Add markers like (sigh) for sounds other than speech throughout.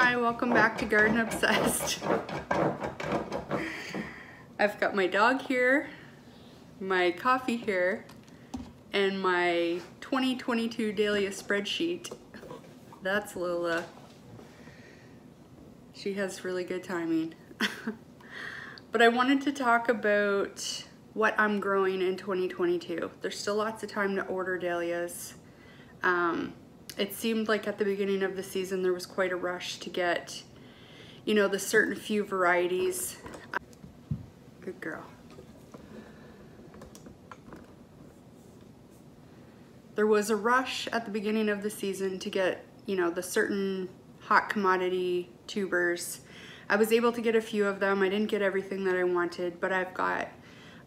Hi, welcome back to Garden Obsessed. I've got my dog here, my coffee here, and my 2022 Dahlia spreadsheet. That's Lola. She has really good timing. (laughs) but I wanted to talk about what I'm growing in 2022. There's still lots of time to order dahlias. Um, it seemed like at the beginning of the season there was quite a rush to get, you know, the certain few varieties. Good girl. There was a rush at the beginning of the season to get, you know, the certain hot commodity tubers. I was able to get a few of them. I didn't get everything that I wanted, but I've got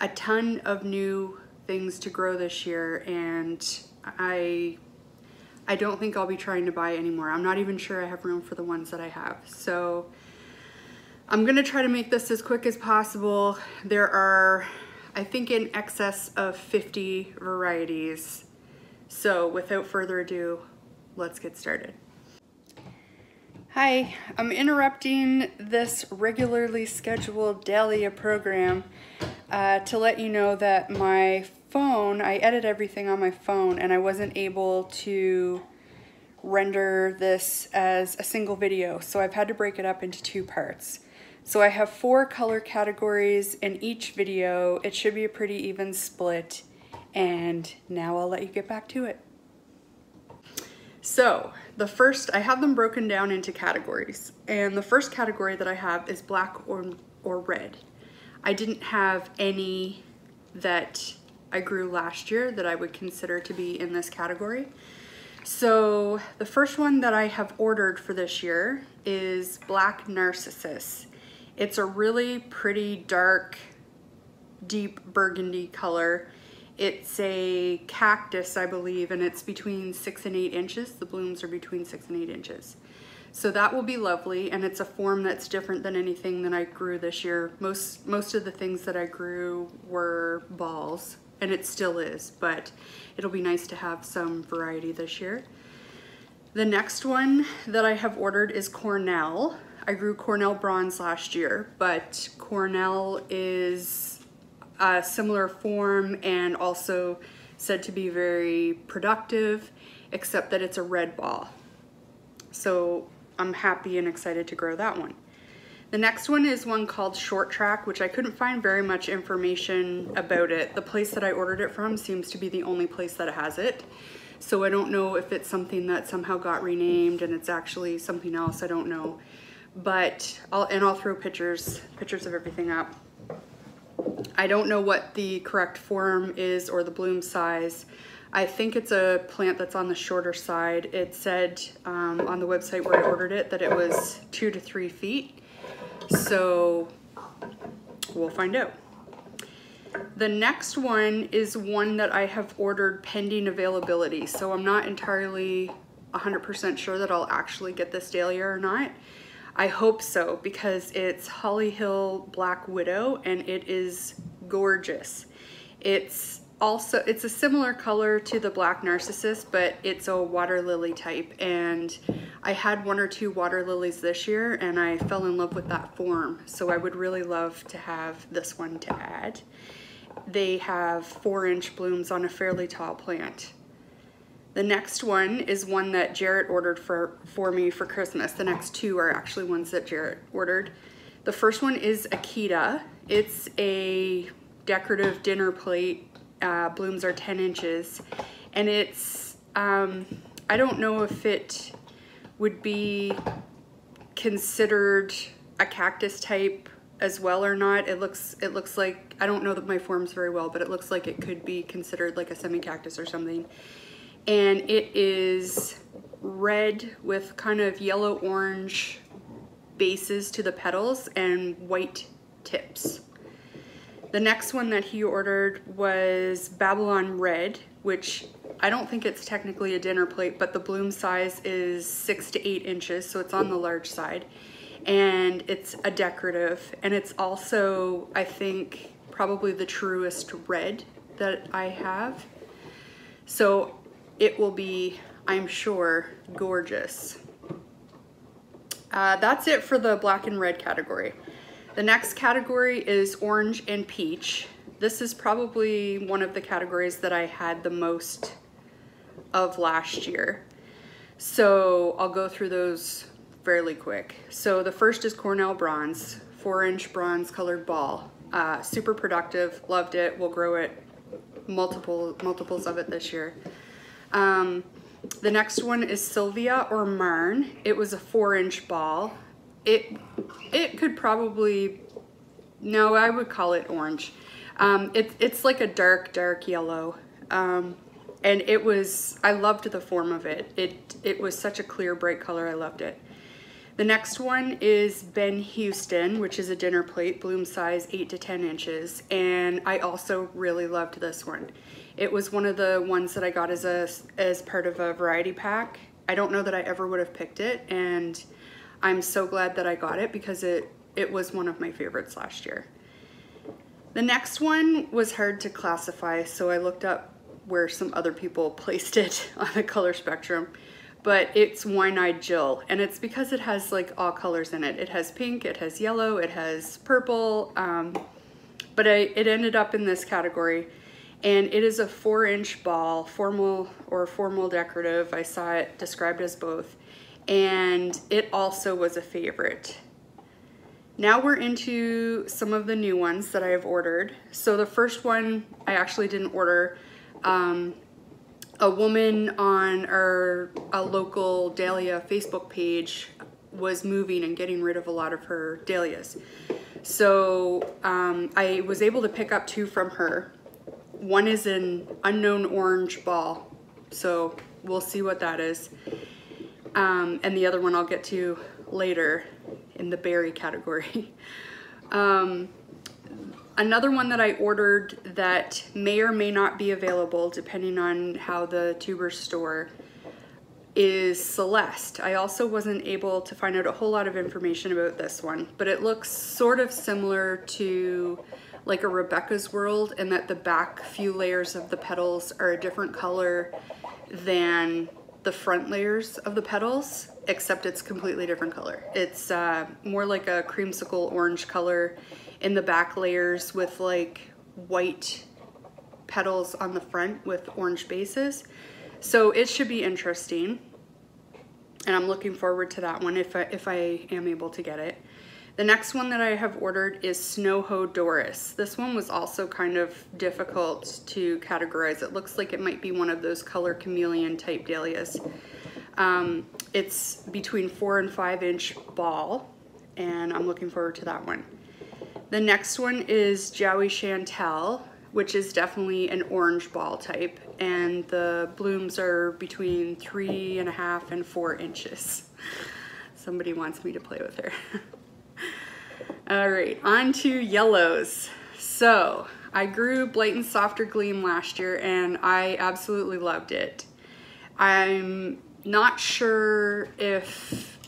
a ton of new things to grow this year and I I don't think I'll be trying to buy anymore. I'm not even sure I have room for the ones that I have. So I'm gonna try to make this as quick as possible. There are, I think in excess of 50 varieties. So without further ado, let's get started. Hi, I'm interrupting this regularly scheduled Dahlia program uh, to let you know that my phone, I edit everything on my phone and I wasn't able to render this as a single video. So I've had to break it up into two parts. So I have four color categories in each video. It should be a pretty even split. And now I'll let you get back to it. So the first, I have them broken down into categories. And the first category that I have is black or, or red. I didn't have any that I grew last year that I would consider to be in this category. So the first one that I have ordered for this year is Black Narcissus. It's a really pretty dark, deep burgundy color. It's a cactus, I believe, and it's between six and eight inches. The blooms are between six and eight inches. So that will be lovely, and it's a form that's different than anything that I grew this year. Most, most of the things that I grew were balls, and it still is, but it'll be nice to have some variety this year. The next one that I have ordered is Cornell. I grew Cornell Bronze last year, but Cornell is a similar form and also said to be very productive, except that it's a red ball. So I'm happy and excited to grow that one. The next one is one called Short Track, which I couldn't find very much information about it. The place that I ordered it from seems to be the only place that has it. So I don't know if it's something that somehow got renamed and it's actually something else, I don't know. But, I'll, and I'll throw pictures, pictures of everything up. I don't know what the correct form is or the bloom size. I think it's a plant that's on the shorter side. It said um, on the website where I ordered it that it was two to three feet. So we'll find out. The next one is one that I have ordered pending availability. So I'm not entirely 100% sure that I'll actually get this dahlia or not. I hope so because it's Holly Hill Black Widow and it is gorgeous. It's also, it's a similar color to the Black Narcissus, but it's a water lily type. And I had one or two water lilies this year and I fell in love with that form. So I would really love to have this one to add. They have four inch blooms on a fairly tall plant. The next one is one that Jarrett ordered for, for me for Christmas. The next two are actually ones that Jarrett ordered. The first one is Akita. It's a decorative dinner plate uh, blooms are 10 inches and it's um, I don't know if it would be considered a cactus type as well or not. It looks it looks like I don't know that my forms very well, but it looks like it could be considered like a semi-cactus or something. And it is red with kind of yellow orange bases to the petals and white tips. The next one that he ordered was Babylon Red, which I don't think it's technically a dinner plate, but the bloom size is six to eight inches, so it's on the large side. And it's a decorative, and it's also, I think, probably the truest red that I have. So it will be, I'm sure, gorgeous. Uh, that's it for the black and red category. The next category is orange and peach. This is probably one of the categories that I had the most of last year. So I'll go through those fairly quick. So the first is Cornell Bronze, four inch bronze colored ball. Uh, super productive, loved it, we'll grow it multiple multiples of it this year. Um, the next one is Sylvia or Marn. It was a four inch ball. It, it could probably, no, I would call it orange. Um, it, it's like a dark, dark yellow. Um, and it was, I loved the form of it. It, it was such a clear, bright color. I loved it. The next one is Ben Houston, which is a dinner plate, bloom size 8 to 10 inches. And I also really loved this one. It was one of the ones that I got as, a, as part of a variety pack. I don't know that I ever would have picked it, and I'm so glad that I got it because it, it was one of my favorites last year. The next one was hard to classify, so I looked up where some other people (laughs) placed it (laughs) on the color spectrum but it's Wine-Eyed Jill, and it's because it has like all colors in it. It has pink, it has yellow, it has purple, um, but I, it ended up in this category. And it is a four inch ball, formal or formal decorative. I saw it described as both. And it also was a favorite. Now we're into some of the new ones that I have ordered. So the first one I actually didn't order. Um, a woman on our a local dahlia Facebook page was moving and getting rid of a lot of her dahlias. So um, I was able to pick up two from her. One is an unknown orange ball, so we'll see what that is. Um, and the other one I'll get to later in the berry category. (laughs) um, Another one that I ordered that may or may not be available depending on how the tubers store is Celeste. I also wasn't able to find out a whole lot of information about this one, but it looks sort of similar to like a Rebecca's World in that the back few layers of the petals are a different color than the front layers of the petals, except it's completely different color. It's uh, more like a creamsicle orange color in the back layers with like white petals on the front with orange bases. So it should be interesting. And I'm looking forward to that one if I, if I am able to get it. The next one that I have ordered is Snoho Doris. This one was also kind of difficult to categorize. It looks like it might be one of those color chameleon type dahlias. Um, it's between four and five inch ball and I'm looking forward to that one. The next one is Joey Chantel, which is definitely an orange ball type, and the blooms are between three and a half and four inches. (laughs) Somebody wants me to play with her. (laughs) All right, on to yellows. So I grew Blyton Softer Gleam last year and I absolutely loved it. I'm not sure if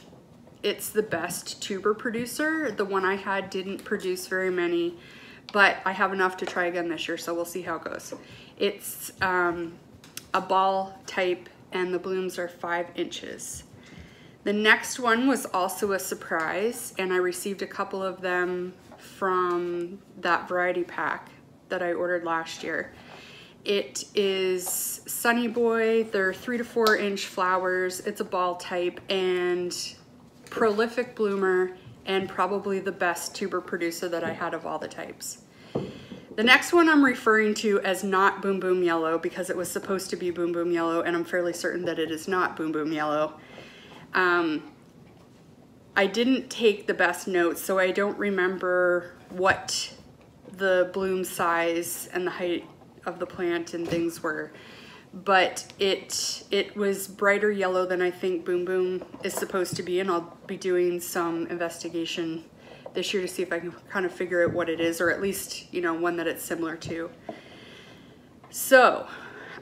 it's the best tuber producer. The one I had didn't produce very many, but I have enough to try again this year, so we'll see how it goes. It's um, a ball type and the blooms are five inches. The next one was also a surprise and I received a couple of them from that variety pack that I ordered last year. It is Sunny Boy, they're three to four inch flowers, it's a ball type and prolific bloomer, and probably the best tuber producer that I had of all the types. The next one I'm referring to as not Boom Boom Yellow because it was supposed to be Boom Boom Yellow and I'm fairly certain that it is not Boom Boom Yellow. Um, I didn't take the best notes so I don't remember what the bloom size and the height of the plant and things were but it it was brighter yellow than I think Boom Boom is supposed to be and I'll be doing some investigation this year to see if I can kind of figure out what it is or at least you know one that it's similar to. So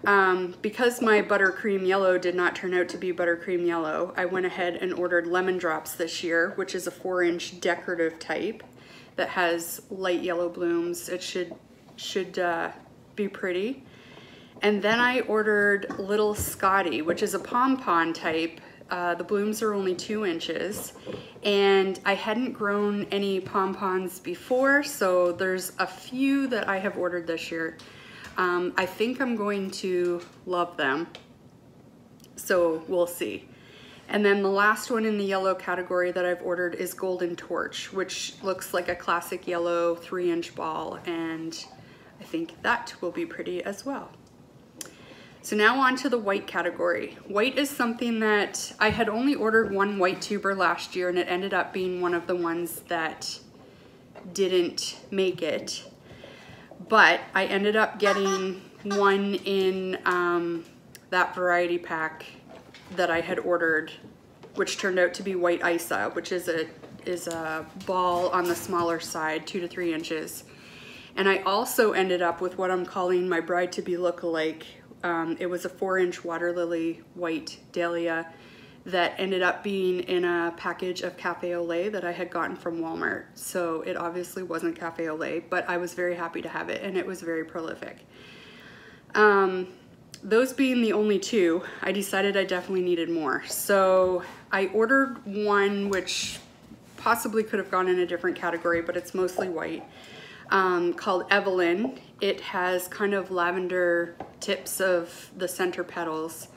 um, because my buttercream yellow did not turn out to be buttercream yellow I went ahead and ordered lemon drops this year which is a four inch decorative type that has light yellow blooms. It should should uh, be pretty. And then I ordered Little Scottie, which is a pom-pom type Uh, the blooms are only two inches and I hadn't grown any pompons before so there's a few that I have ordered this year. Um, I think I'm going to love them so we'll see. And then the last one in the yellow category that I've ordered is Golden Torch, which looks like a classic yellow three inch ball. And I think that will be pretty as well. So now on to the white category. White is something that I had only ordered one white tuber last year and it ended up being one of the ones that didn't make it. But I ended up getting one in um, that variety pack that I had ordered, which turned out to be white Isa, which is a is a ball on the smaller side, two to three inches. And I also ended up with what I'm calling my bride-to-be look-alike. Um, it was a four inch water lily white dahlia that ended up being in a package of cafe au lait that I had gotten from Walmart. So it obviously wasn't cafe au lait, but I was very happy to have it and it was very prolific. Um, those being the only two, I decided I definitely needed more. So I ordered one which possibly could have gone in a different category, but it's mostly white, um, called Evelyn. It has kind of lavender tips of the center petals,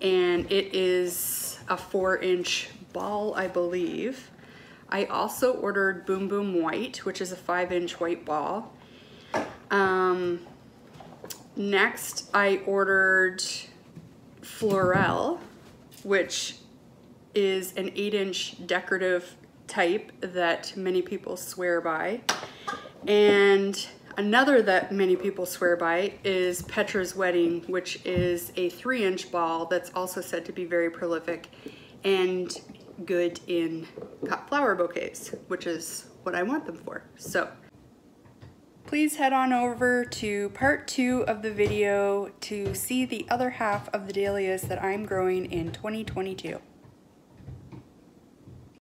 and it is a four inch ball, I believe. I also ordered Boom Boom White, which is a five inch white ball. Um, Next, I ordered Fleurel, which is an eight inch decorative type that many people swear by. And another that many people swear by is Petra's Wedding, which is a three inch ball that's also said to be very prolific and good in cut flower bouquets, which is what I want them for. So please head on over to part two of the video to see the other half of the dahlias that I'm growing in 2022.